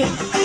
Yeah.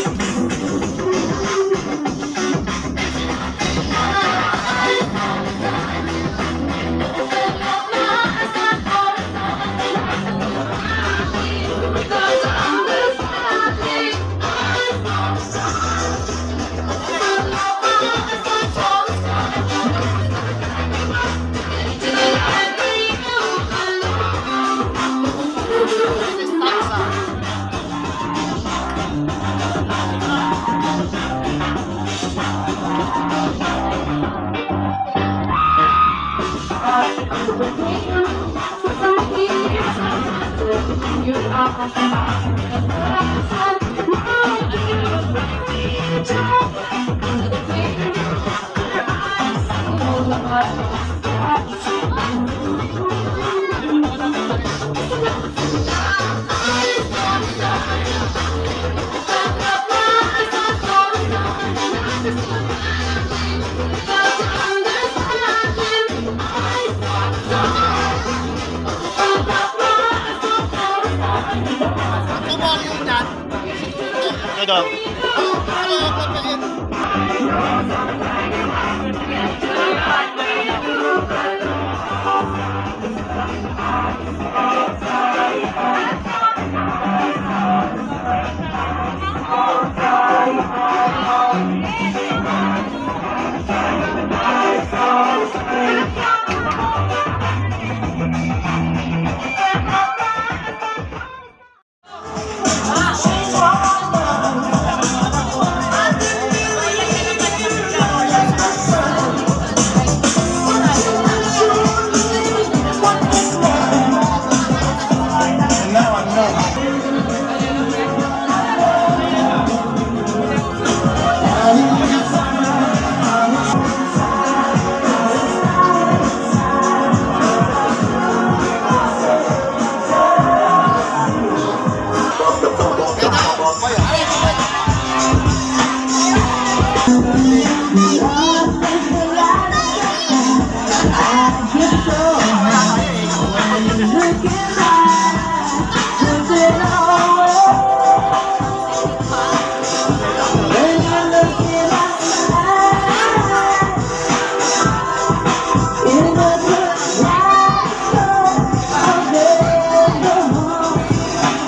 doidão.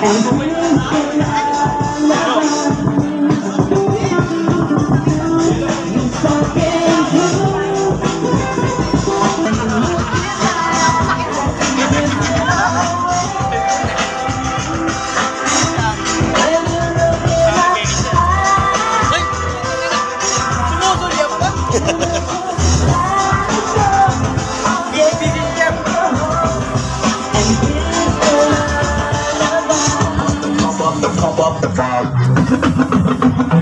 Oh, going God. pump up the volume.